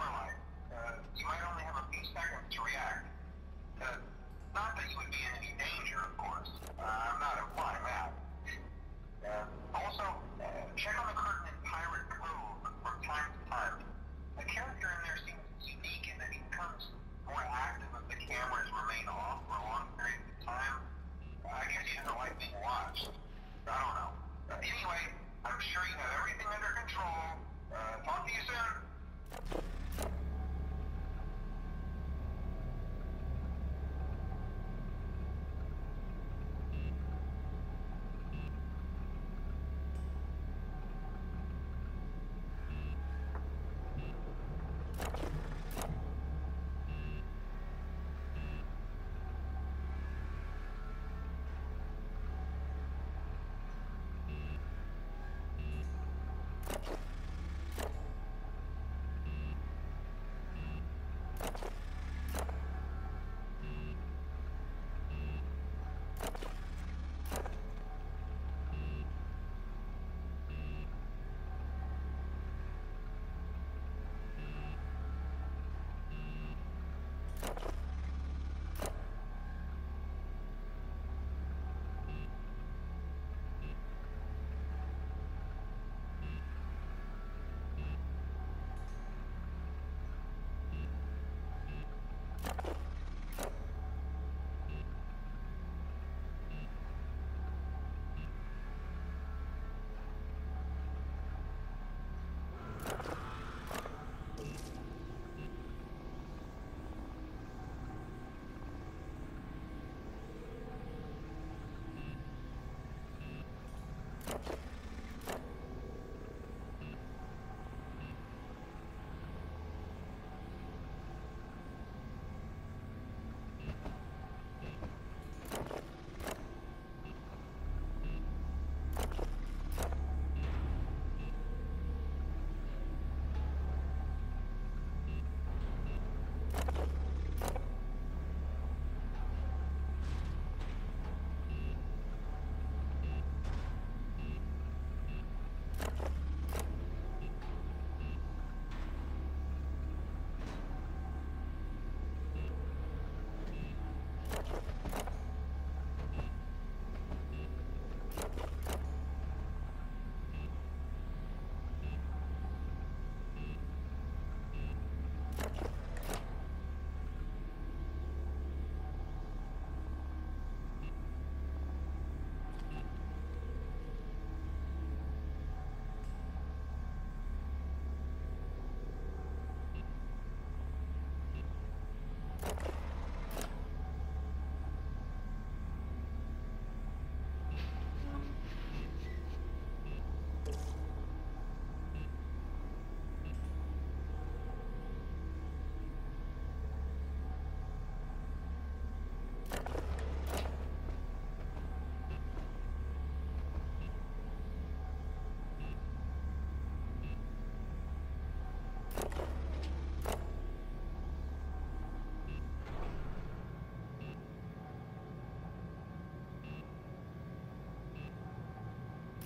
Uh, you might only have a few seconds to react. Uh, not that you would be in any danger, of course. Uh, I'm not implying that. also, check on the current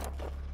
you